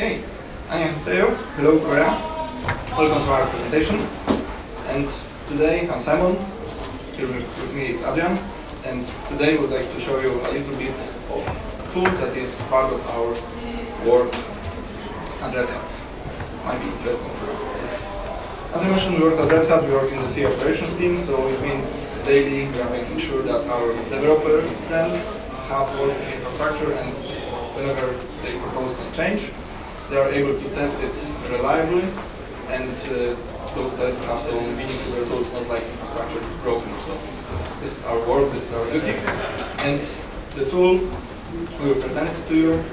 Okay, I'm Haseo. Hello Korea. Welcome to our presentation. And today I'm Szymon. Here with me is Adrian. And today we'd like to show you a little bit of tool that is part of our work at Red Hat. Might be interesting for you. As I mentioned, we work at Red Hat, we work in the C operations team, so it means daily we are making sure that our developer friends have working infrastructure and whenever they propose a change, they are able to test it reliably and uh, those tests have some meaningful results, not like infrastructure is broken or something. So this is our work, this is our duty. And the tool we will present to you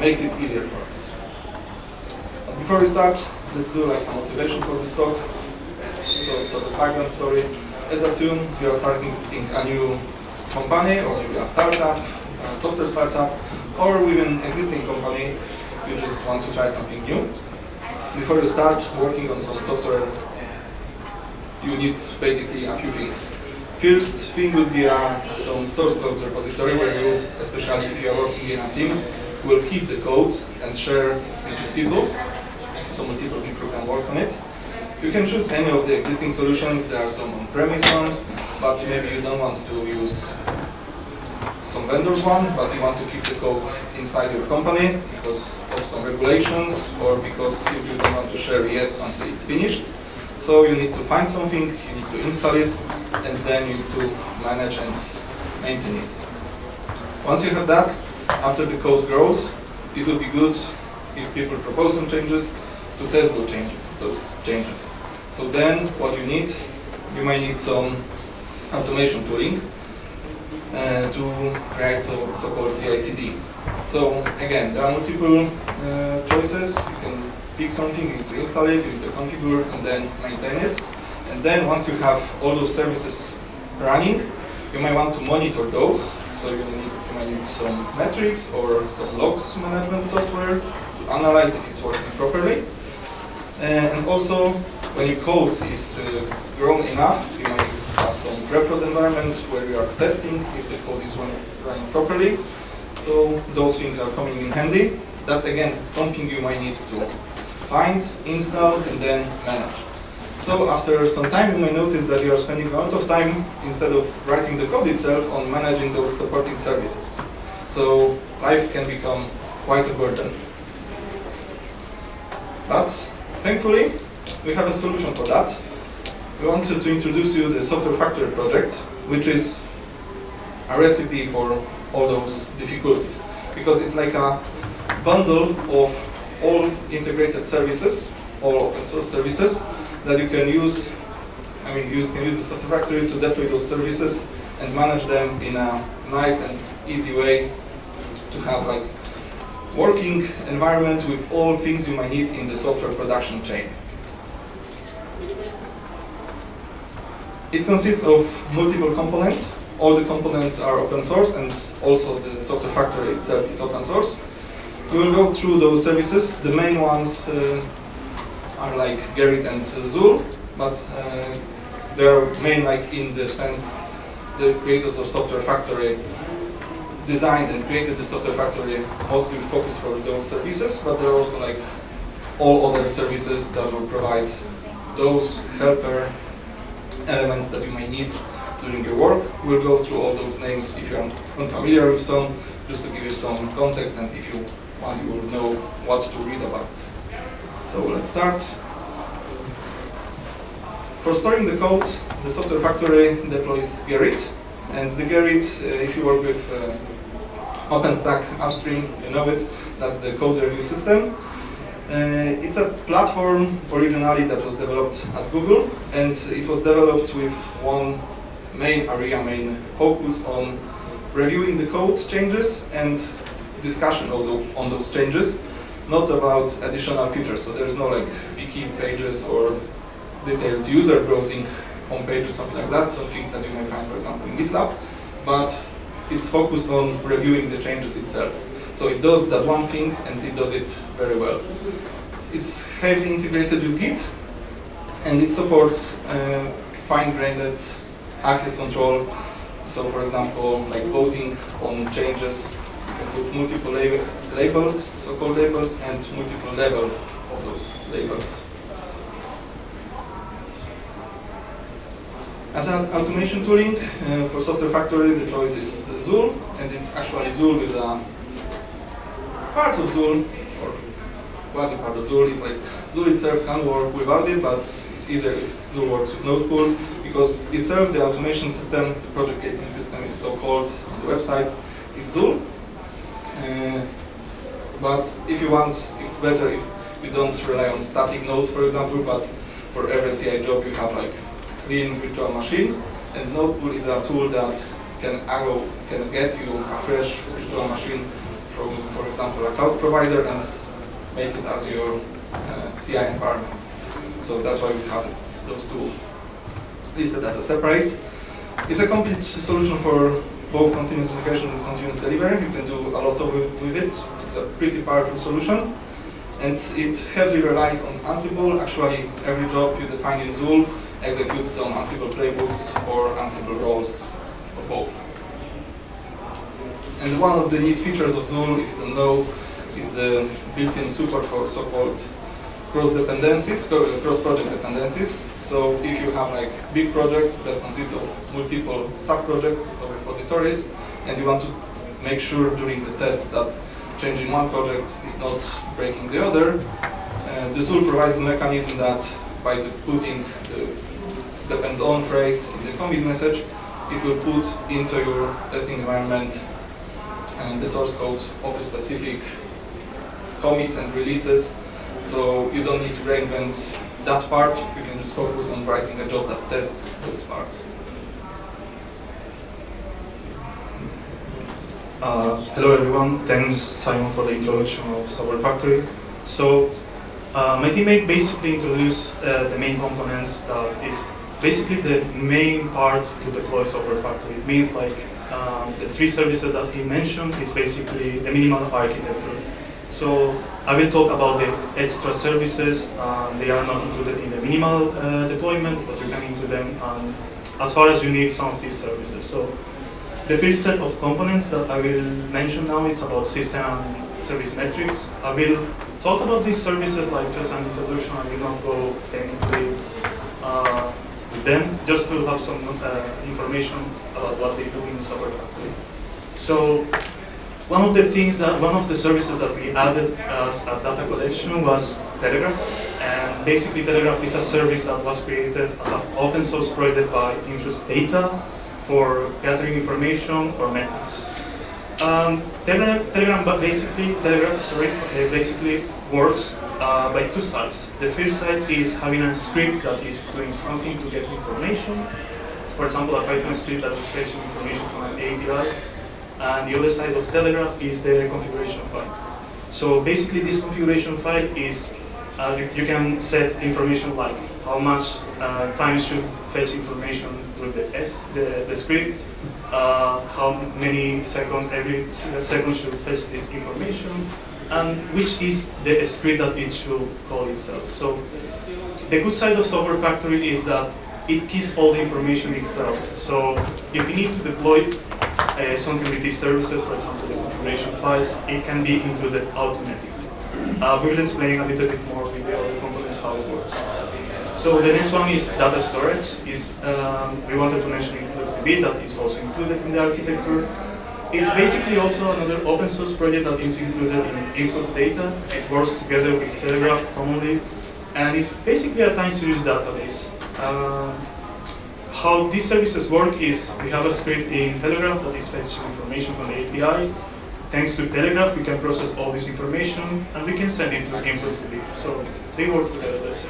makes it easier for us. But before we start, let's do like a motivation for this talk. So, so the background story. Let's assume you are starting to think a new company or maybe a startup, a software startup, or within existing company, you just want to try something new. Before you start working on some software, you need basically a few things. First thing would be uh, some source code repository where you, especially if you are working in a team, will keep the code and share between people, so multiple people can work on it. You can choose any of the existing solutions. There are some on-premise ones, but maybe you don't want to use some vendors one, but you want to keep the code inside your company because of some regulations or because you don't want to share yet until it's finished. So you need to find something, you need to install it, and then you need to manage and maintain it. Once you have that, after the code grows, it would be good if people propose some changes to test those changes. Those changes. So then, what you need, you may need some automation tooling uh, to create so, so-called CI/CD. So again, there are multiple uh, choices. You can pick something, you need to install it, you need to configure, and then maintain it. And then once you have all those services running, you might want to monitor those. So you, need, you might need some metrics or some logs management software to analyze if it's working properly. Uh, and also, when your code is uh, grown enough, you some prepod environment where we are testing if the code is running, running properly. So those things are coming in handy. That's again something you might need to find, install, and then manage. So after some time, you may notice that you are spending a lot of time, instead of writing the code itself, on managing those supporting services. So life can become quite a burden. But thankfully, we have a solution for that. We wanted to introduce you the Software Factory project, which is a recipe for all those difficulties. Because it's like a bundle of all integrated services, all open source services, that you can use, I mean, you can use the Software Factory to deploy those services and manage them in a nice and easy way to have like working environment with all things you might need in the software production chain. It consists of multiple components. All the components are open source and also the software factory itself is open source. We will go through those services. The main ones uh, are like Gerrit and uh, Zuul, but uh, they are main like in the sense the creators of software factory designed and created the software factory mostly focused for those services, but there are also like all other services that will provide those helper elements that you might need during your work. We'll go through all those names if you're unfamiliar with some, just to give you some context, and if you want, you will know what to read about. So let's start. For storing the code, the software factory deploys Gerrit, and the Gerrit, uh, if you work with uh, OpenStack upstream, you know it, that's the code review system. Uh, it's a platform originally that was developed at Google, and it was developed with one main area, main focus on reviewing the code changes and discussion on those changes, not about additional features. So there's no like wiki pages or detailed user browsing home or something like that, some things that you may find, for example, in GitLab, but it's focused on reviewing the changes itself. So it does that one thing, and it does it very well. It's heavily integrated with Git, and it supports uh, fine-grained access control. So for example, like voting on changes, with multiple labels, so-called labels, and multiple level of those labels. As an automation tooling uh, for Software Factory, the choice is Zuul, and it's actually Zuul with a part of Zuul, or quasi part of Zuul. It's like Zuul itself can work without it, but it's easier if Zuul works with Nodepool because itself the automation system, the project gating system is so called the website, is Zuul. Uh, but if you want, it's better if you don't rely on static nodes, for example, but for every CI job you have like clean virtual machine, and Nodepool is a tool that can allow, can get you a fresh virtual machine from, for example, a cloud provider and make it as your uh, CI environment. So that's why we have it, those two listed as a separate. It's a complete solution for both continuous integration and continuous delivery. You can do a lot of it with it. It's a pretty powerful solution. And it heavily relies on Ansible. Actually, every job you define in Zuul executes on Ansible playbooks or Ansible roles, or both. And one of the neat features of Zuul, if you don't know, is the built-in support for so-called cross dependencies, cross project dependencies. So if you have like big project that consists of multiple sub-projects or repositories, and you want to make sure during the test that changing one project is not breaking the other, uh, the Zuul provides a mechanism that by putting the depends on phrase in the commit message, it will put into your testing environment and the source code of specific commits and releases. So you don't need to reinvent that part. You can just focus on writing a job that tests those parts. Uh, hello everyone, thanks Szymon for the introduction of Software Factory. So uh, my teammate basically introduced uh, the main components that is basically the main part to deploy Software Factory. It means like um, the three services that he mentioned is basically the minimal architecture. So I will talk about the extra services. Uh, they are not included in the minimal uh, deployment, but you can include them um, as far as you need some of these services. So the first set of components that I will mention now is about system and service metrics. I will talk about these services like just an introduction. I will not go technically uh, with them, just to have some uh, information about what they do in Software. So one of the things that, one of the services that we added as a data collection was Telegraf. And basically Telegraf is a service that was created as an open source project by Influx Data for gathering information or metrics. Um, Telegram, Telegram, basically, Telegraf, sorry, basically works uh, by two sides. The first side is having a script that is doing something to get information. For example, a Python script that is fetching information from an API. And the other side of Telegraf is the configuration file. So basically, this configuration file is, uh, you, you, can set information like how much uh, time should fetch information through the S, the, the script, uh, how many seconds every second should fetch this information, and which is the script that it should call itself. So the good side of Software Factory is that it keeps all the information itself. So if you need to deploy uh, something with these services, for example, the configuration files, it can be included automatically. Uh, we will explain a little bit more with the other components how it works. So the next one is data storage. Is um, we wanted to mention InfluxDB that is also included in the architecture. It's basically also another open source project that is included in Influx Data. It works together with Telegraf commonly, and it's basically a time series database. Uh, how these services work is we have a script in Telegraf that is fetching information from the API. Thanks to Telegraf, we can process all this information and we can send it to InfluxDB. So they work together, let's say.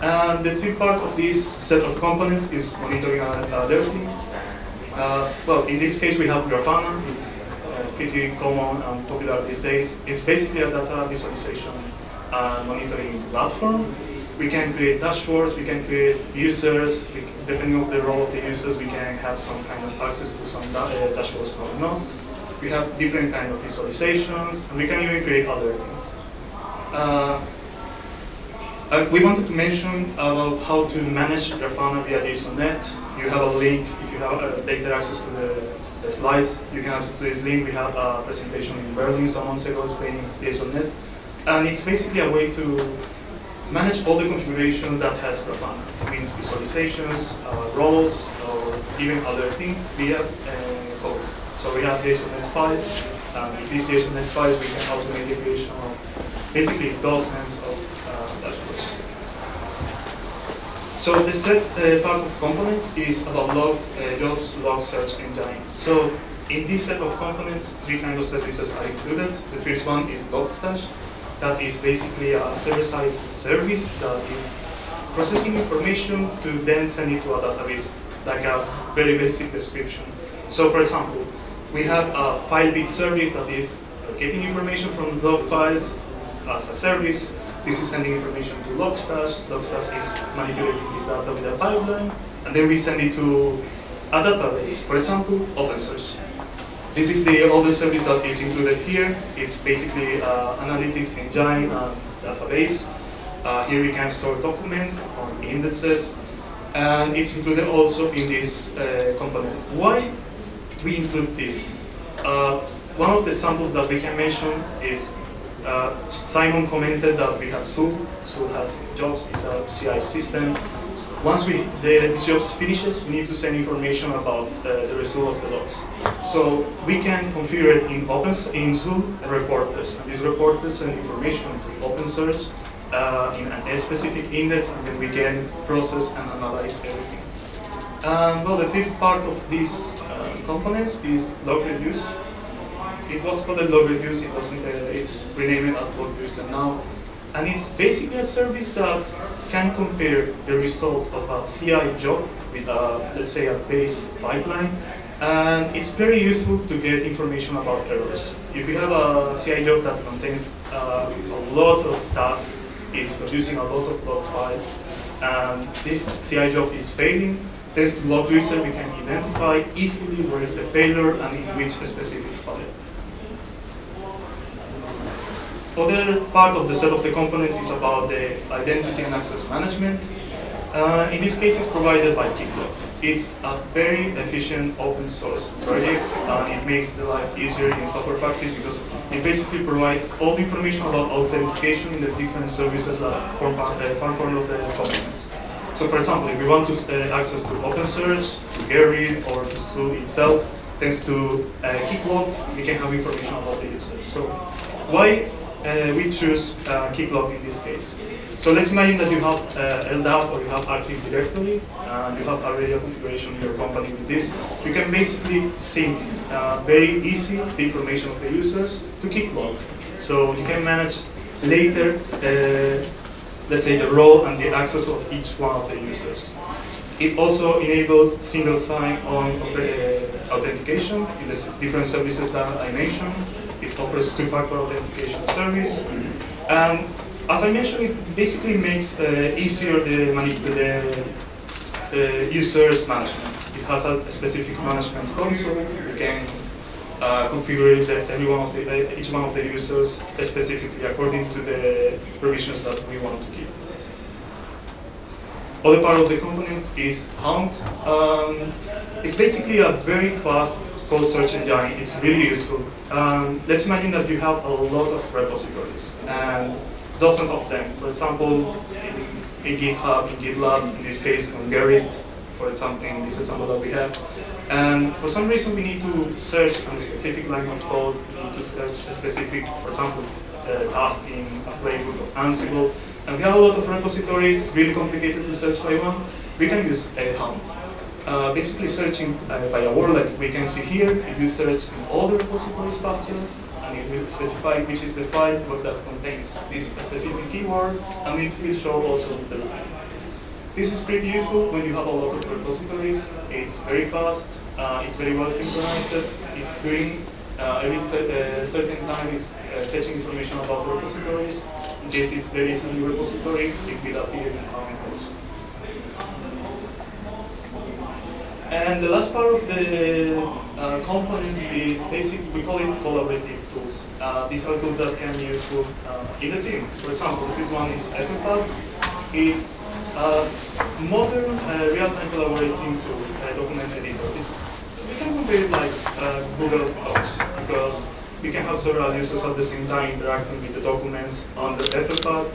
And the third part of this set of components is monitoring and alerting. Uh, well, in this case, we have Grafana. It's uh, pretty common and popular these days. It's basically a data visualization and monitoring platform. We can create dashboards, we can create users, we, depending on the role of the users, we can have some kind of access to some da uh, dashboards or not. We have different kind of visualizations, and we can even create other things. Uh, uh, we wanted to mention about how to manage Grafana via Jsonnet. You have a link if you have uh, data access to the, the slides. You can access to this link. We had a presentation in Berlin some months ago explaining Jsonnet. And it's basically a way to manage all the configuration that has Grafana. It means visualizations, uh, roles, or even other things via uh, code. So we have Jsonnet files, and with these Jsonnet files we can automate the creation of basically dozens of uh, dashboards. So the set uh, part of components is about log, uh, jobs, log search engine. So in this set of components, three kinds of services are included. The first one is Logstash. That is basically a server-side service that is processing information to then send it to a database, like a very basic description. So for example, we have a Filebeat service that is getting information from log files as a service, this is sending information to Logstash. Logstash is manipulating this data with a pipeline, and then we send it to a database, for example, OpenSearch. This is the other service that is included here. It's basically uh, analytics engine and database. Uh, here we can store documents or indexes, and it's included also in this uh, component. Why we include this? Uh, one of the examples that we can mention is uh, Simon commented that we have Zuul. Zuul has jobs, it's a CI system. Once we, the, jobs finishes, we need to send information about uh, the result of the logs. So we can configure it in Open in Zuul reporters, and these reporters send information to OpenSearch uh, in a specific index, and then we can process and analyze everything. And well, the fifth part of these uh, components is log reduce it was called log reduce, it wasn't a, it's renamed as log reduce and now. And it's basically a service that can compare the result of a CI job with a, let's say, a base pipeline. And it's very useful to get information about errors. If you have a CI job that contains uh, a lot of tasks, it's producing a lot of log files, and this CI job is failing, thanks to log reducer, we can identify easily where is the failure and in which specific file. Other part of the set of the components is about the identity and access management. Uh, in this case, it's provided by Keycloak. It's a very efficient open source project, and it makes the life easier in Software Factory because it basically provides all the information about authentication in the different services that form part, uh, form part of the components. So for example, if we want to uh, access to OpenSearch, to Gerrit, or to Zuul itself, thanks to uh, we can have information about the users. So why uh, we choose uh, Keycloak in this case. So let's imagine that you have uh, LDAP or you have Active Directory, and you have a configuration in your company with this. You can basically sync uh, very easy the information of the users to Keycloak. So you can manage later, uh, let's say, the role and the access of each one of the users. It also enables single sign-on uh, authentication in the different services that I mentioned. Offers two-factor authentication service. And as I mentioned, it basically makes uh, easier the, the, the user's management. It has a specific management console. You can uh, configure the, every one of the, uh, each one of the users specifically according to the provisions that we want to give. Other part of the component is Hound. Um, it's basically a very fast code search engine. It's really useful. Um, let's imagine that you have a lot of repositories and dozens of them. For example, in, GitHub, in GitLab, in this case on Gerrit, for example, in this example that we have. And for some reason we need to search on a specific line of code, we need to search a specific, for example, uh, task in a playbook of Ansible. And we have a lot of repositories, really complicated to search by one. We can use a Hound uh, basically searching uh, by a word like we can see here, if you search in all the repositories faster, and it will specify which is the file that contains this specific keyword, and it will show also the line. This is pretty useful when you have a lot of repositories. It's very fast, uh, it's very well synchronized, it's doing uh, every uh, certain time is uh, fetching information about repositories. In case if there is a new repository, it will appear in Hound also. And the last part of the uh, components is basically, we call it collaborative tools. Uh, these are tools that can be useful uh, in the team. For example, this one is Etherpad. It's a modern uh, real-time collaborating tool, a document editor. It's, we can compare it like uh, Google Docs because you can have several users at the same time interacting with the documents on the Etherpad.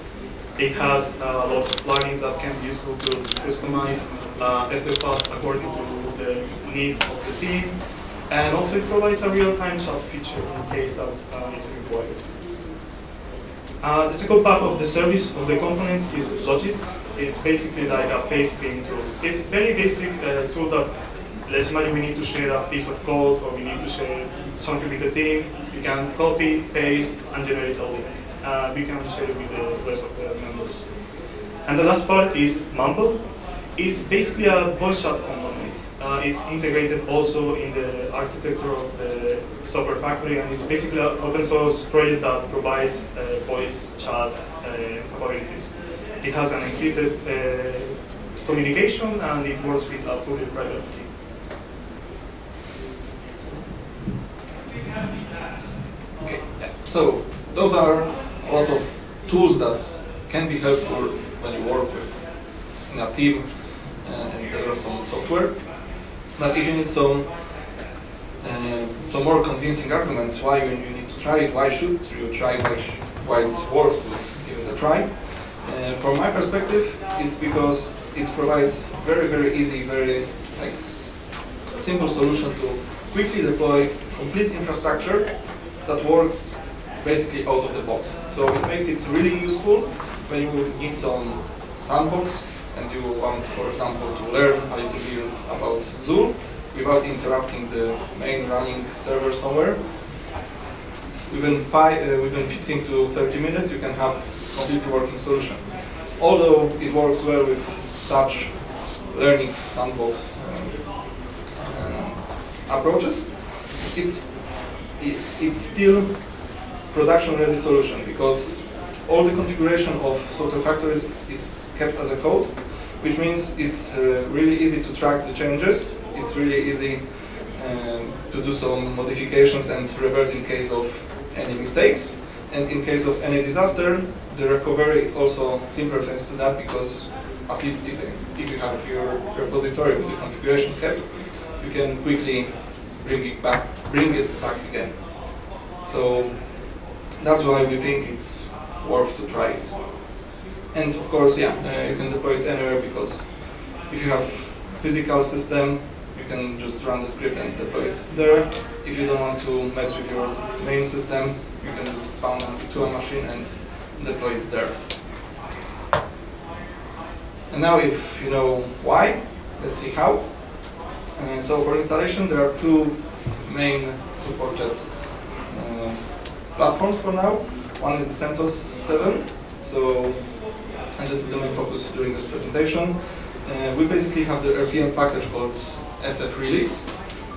It has a lot of plugins that can be useful to customize uh, Etherpad according to the needs of the team. And also it provides a real-time chat feature in case that uh, is required. Uh, the second part of the service of the components is Lodgeit. It's basically like a paste bin tool. It's very basic uh, tool that let's imagine we need to share a piece of code or we need to share something with the team. We can copy, paste, and generate a link. Uh, we can share it with the rest of the members. And the last part is Mumble. It's basically a voice chat component. Uh, it's integrated also in the architecture of the software factory, and it's basically an open source project that provides uh, voice chat uh, capabilities. It has an encrypted uh, communication, and it works with a public private key. Okay, so those are a lot of tools that can be helpful when you work with in a team uh, and develop some software. But if you need some uh, some more convincing arguments why you, you need to try it, why should you try it, why, why it's worth to give it a try. Uh, from my perspective, it's because it provides very, very easy, very like simple solution to quickly deploy complete infrastructure that works basically out of the box. So it makes it really useful when you need some sandbox and you want, for example, to learn a little bit about Zuul without interrupting the main running server somewhere. Within, five, uh, within 15 to 30 minutes, you can have a completely working solution. Although it works well with such learning sandbox um, uh, approaches, it's it, it's still production ready solution because all the configuration of software factories is kept as a code, which means it's uh, really easy to track the changes. It's really easy um, to do some modifications and revert in case of any mistakes. And in case of any disaster, the recovery is also simpler thanks to that because at least if, if you have your repository with the configuration kept, you can quickly bring it back, bring it back again. So that's why we think it's worth to try it. And of course, yeah, uh, you can deploy it anywhere because if you have physical system, you can just run the script and deploy it there. If you don't want to mess with your main system, you can just spawn to a machine and deploy it there. And now if you know why, let's see how. Uh, so for installation, there are two main supported uh, platforms for now. One is the CentOS 7, so, and this is the main focus during this presentation. Uh, we basically have the RPM package called SF release.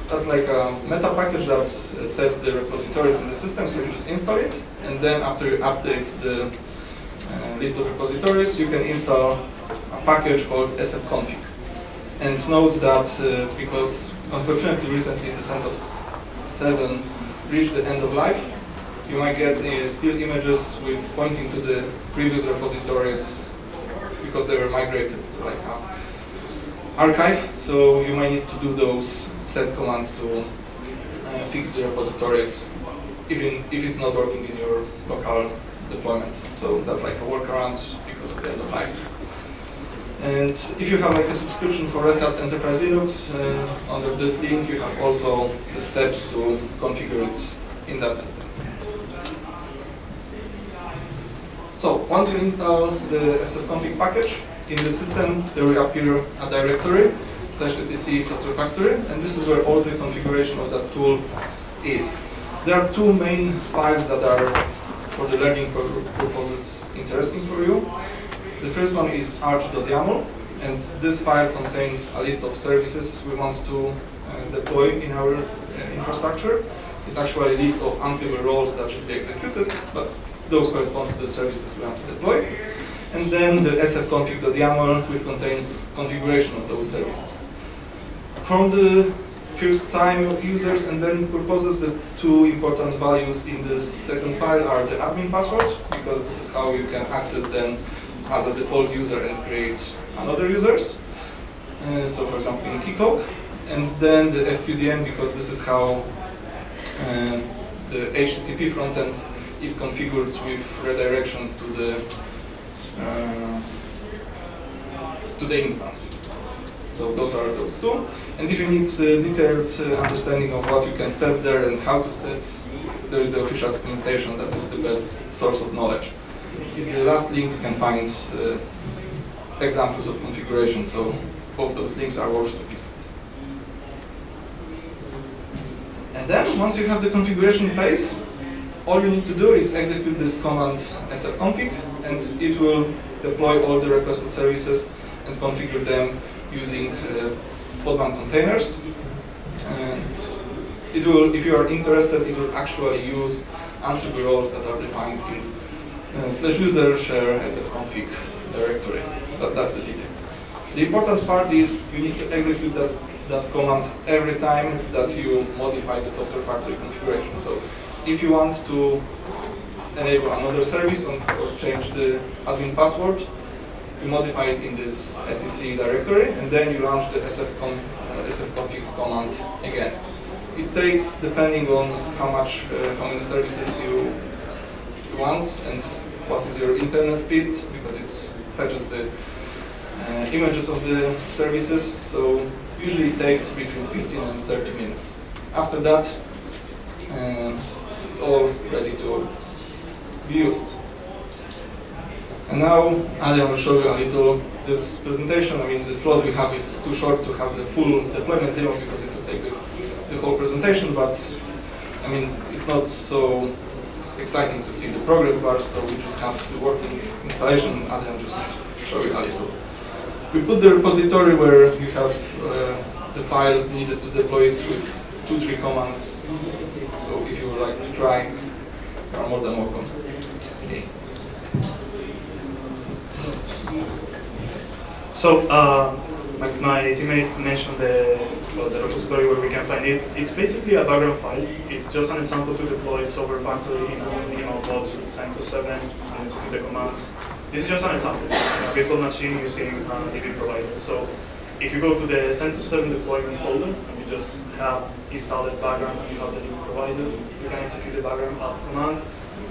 That's like a meta package that uh, sets the repositories in the system, so you just install it, and then after you update the uh, list of repositories, you can install a package called sfconfig. And note that uh, because unfortunately recently the CentOS 7 reached the end of life, you might get uh, still images with pointing to the previous repositories because they were migrated to like a archive. So you might need to do those set commands to uh, fix the repositories even if it's not working in your local deployment. So that's like a workaround because of the end of life. And if you have like a subscription for Red Hat Enterprise Linux, uh, under this link you have also the steps to configure it in that system. So once you install the sfconfig package, in the system there will appear a directory slash etc software factory, and this is where all the configuration of that tool is. There are two main files that are for the learning purposes interesting for you. The first one is arch.yaml, and this file contains a list of services we want to uh, deploy in our uh, infrastructure. It's actually a list of Ansible roles that should be executed, but those correspond to the services we want to deploy. And then the sfconfig.yaml, which contains configuration of those services. From the first time users and learning purposes, the two important values in the second file are the admin password, because this is how you can access them as a default user and create another users. Uh, so for example in Keycloak. and then the FQDN because this is how the HTTP frontend is configured with redirections to the uh, to the instance. So those are those two. And if you need uh, detailed uh, understanding of what you can set there and how to set, there is the official documentation that is the best source of knowledge. In the last link you can find uh, examples of configuration, so both those links are worth to visit. And then, once you have the configuration in place, all you need to do is execute this command sfconfig, and it will deploy all the requested services and configure them using uh, Podman containers. And it will, if you are interested, it will actually use Ansible roles that are defined in uh, slash user share sfconfig directory. But that's the. The important part is you need to execute that, that command every time that you modify the software factory configuration. So if you want to enable another service or change the admin password, you modify it in this etc directory, and then you launch the sfcon, uh, sfconfig command again. It takes, depending on how much, uh, how many services you want and what is your internet speed, because it fetches the uh, images of the services. So usually it takes between 15 and 30 minutes. After that, uh, it's all ready to be used. And now Adrian will show you a little this presentation. I mean, the slot we have is too short to have the full deployment demo because it will take the, the whole presentation, but I mean, it's not so exciting to see the progress bars, so we just have the working installation. Adrian just show you a little. We put the repository where you have uh, the files needed to deploy it with two, three commands. So if you would like to try, you are more than welcome. Okay. So, uh, my, teammate mentioned the, well, the repository where we can find it. It's basically a Vagrantfile. It's just an example to deploy software factory in a minimal box with CentOS 7 and execute the commands. This is just an example, a virtual machine using a DB provider. So if you go to the CentOS 7 deployment folder and you just have installed the Vagrant and you have the DB provider, you can execute the vagrant up command.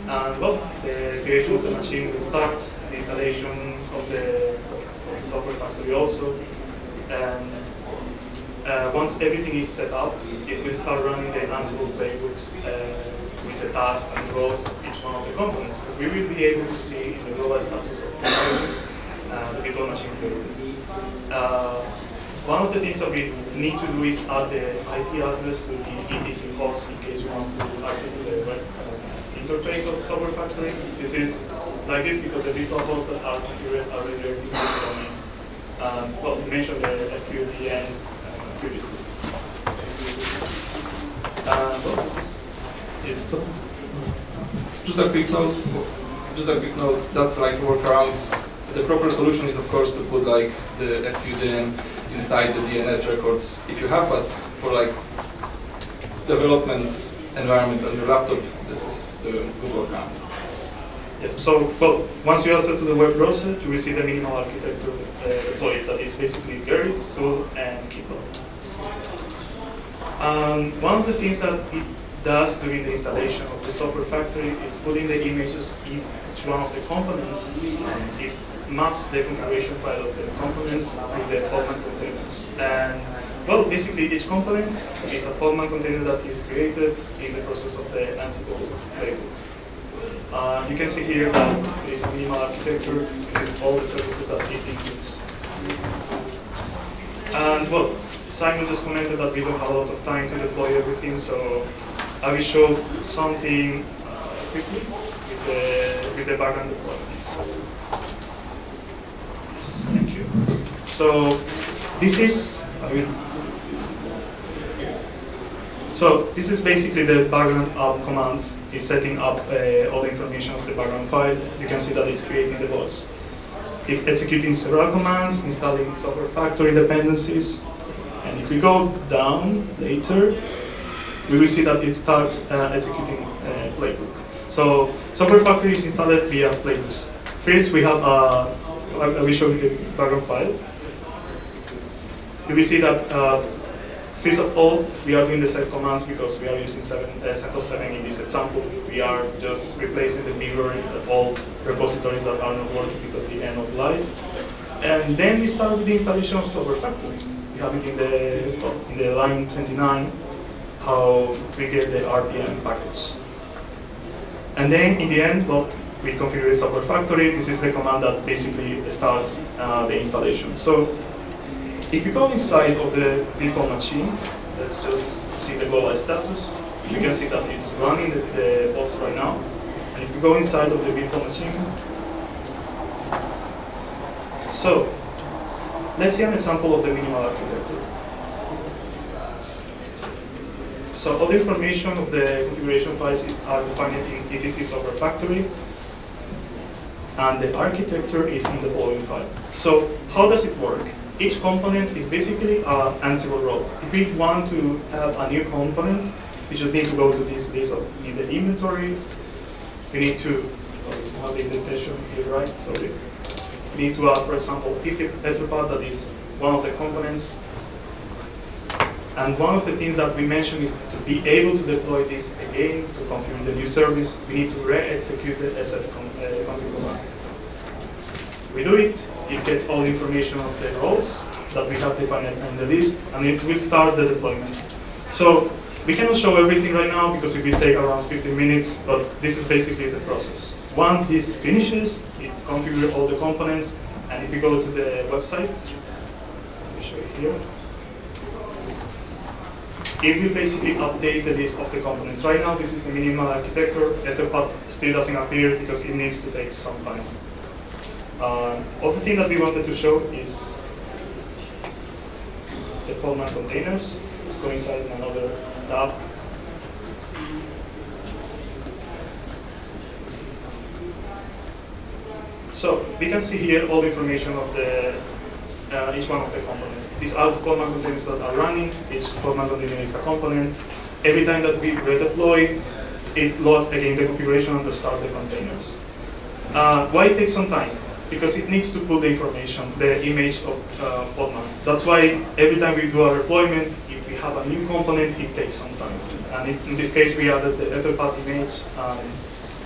And well, the creation of the machine will start the installation of the software factory also. And uh, once everything is set up, it will start running the Ansible playbooks uh, with the tasks and roles of each one of the components. But we will be able to see in the global status of the, uh, the virtual machine created. Uh, one of the things that we need to do is add the IP address to the ETC host in case you want to access to the web uh, interface of software factory. This is like this because the virtual hosts that are configured are redirected to the domain. Um, well, we mentioned the FQDN uh, previously. Uh, well, this is Just a quick note. Just a quick note. That's like workaround. The proper solution is, of course, to put like the FQDN inside the DNS records if you have, but for like development environment on your laptop, this is the good workaround. Yeah. So, well, once you access to the web browser, you will see the minimal architecture uh, deployed. That is basically Gerrit, Zuul, and Kittle. And one of the things that it does during the installation of the software factory is putting the images in each one of the components. And it maps the configuration file of the components to the Podman containers. And well, basically each component is a Podman container that is created in the process of the Ansible playbook. Uh, you can see here that it is a minimal architecture. This is all the services that it includes. And well, Simon just commented that we don't have a lot of time to deploy everything, so I will show something uh, quickly with the, with the Vagrant deployment. So, yes, thank you. So this is, I will so this is basically the vagrant up command is setting up uh, all the information of the Vagrantfile. You can see that it's creating the bots. It's executing several commands, installing software factory dependencies. And if we go down later, we will see that it starts uh, executing uh, playbook. So software factory is installed via playbooks. First, we have, uh, I will show you the Vagrantfile. You will see that uh, First of all, we are doing the set commands because we are using 7, uh, CentOS 7 in this example. We are just replacing the mirror the old repositories that are not working because the end of life. And then we start with the installation of Software Factory. We have it in the, in the line 29, how we get the RPM package. And then in the end, well, we configure the Software Factory. This is the command that basically starts uh, the installation. So if you go inside of the virtual machine, let's just see the global status. You can see that it's running the, the box right now. And if you go inside of the virtual machine, so let's see an example of the minimal architecture. So all the information of the configuration files is, are defined in etc software factory, and the architecture is in the following file. So how does it work? each component is basically an Ansible role. If we want to have a new component, we just need to go to this list of in the inventory. We need to oh, have the indentation here, right? So we need to add, for example, Etherpad that is one of the components. And one of the things that we mentioned is to be able to deploy this again to configure the new service, we need to re-execute the SF uh, config command. We do it, it gets all the information of the roles that we have defined in the list, and it will start the deployment. So we cannot show everything right now because it will take around 15 minutes, but this is basically the process. Once this finishes, it configures all the components, and if you go to the website, let me show you here, it will basically update the list of the components. Right now, this is the minimal architecture. Etherpad still doesn't appear because it needs to take some time. Uh, other thing that we wanted to show is the Podman containers. Let's go inside in another tab. So we can see here all the information of the uh, each one of the components. These are Podman containers that are running. Each Podman container is a component. Every time that we redeploy, it loads again the configuration and the start the containers. Uh, why it takes some time? because it needs to pull the information, the image of uh, Podman. That's why every time we do a deployment, if we have a new component, it takes some time. And it, in this case, we added the Etherpad image,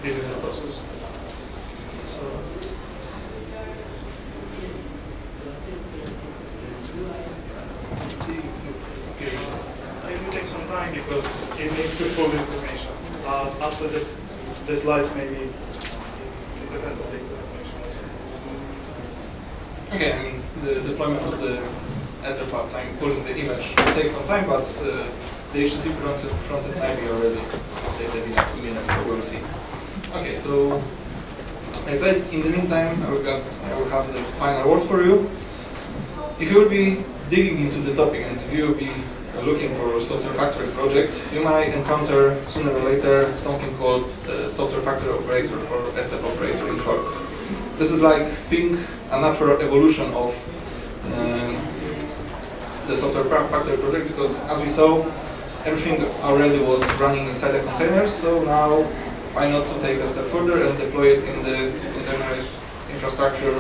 this is the process. So, let's see if it's okay. It will take some time because it needs to pull information. Uh, after the, the slides, maybe it depends on the information. Okay, I mean, the deployment of the Etherpad, I'm pulling the image, it takes some time, but uh, the HTTP fronted, fronted might be already updated in two minutes, so we'll see. Okay, so as I said, in the meantime, I will, got, I will have the final word for you. If you will be digging into the topic and you will be looking for software factory project, you might encounter sooner or later something called uh, software factory operator or SF operator in short. This is like a natural evolution of um, the software factory project because as we saw, everything already was running inside the containers, so now why not to take a step further and deploy it in the containerized infrastructure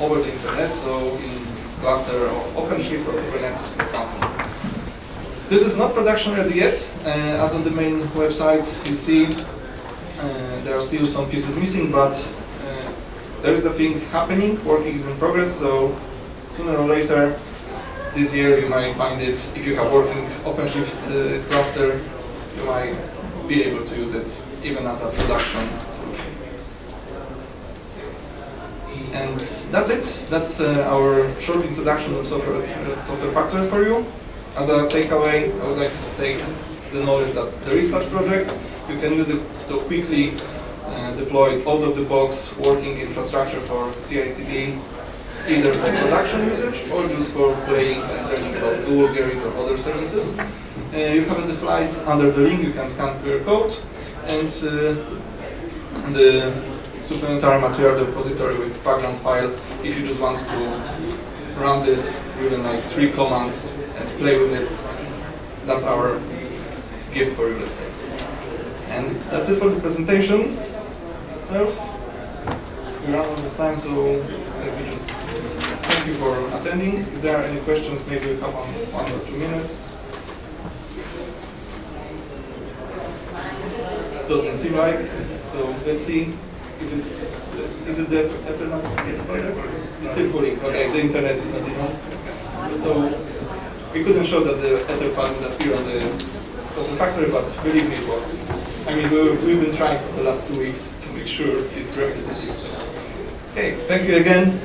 over the internet, so in cluster of OpenShift or Kubernetes, for example. This is not production ready yet. Uh, as on the main website, you see uh, there are still some pieces missing, but there is a thing happening, working is in progress, so sooner or later this year you might find it, if you have working OpenShift uh, cluster, you might be able to use it even as a production solution. And that's it. That's uh, our short introduction of software, uh, software factory for you. As a takeaway, I would like to take the knowledge that there is such project. You can use it to quickly uh, deployed out-of-the-box working infrastructure for CI/CD, either for production usage or just for playing and learning about Zuul, Gerrit, or other services. Uh, you have the slides under the link. You can scan QR code, and uh, the supplementary material repository with Vagrantfile. If you just want to run this, even like three commands and play with it. That's our gift for you, let's say. And that's it for the presentation itself. We're out of time, so let me just thank you for attending. If there are any questions, maybe we have on one or two minutes. Doesn't seem like, so let's see if it's, is it the internet? Yes, it's still cooling. Okay, the internet is not enough. So we couldn't show that the Etherpad would appear on the software factory, but believe me, it works. I mean, we, we've been trying for the last two weeks to make sure it's repetitive. So. Okay, thank you again.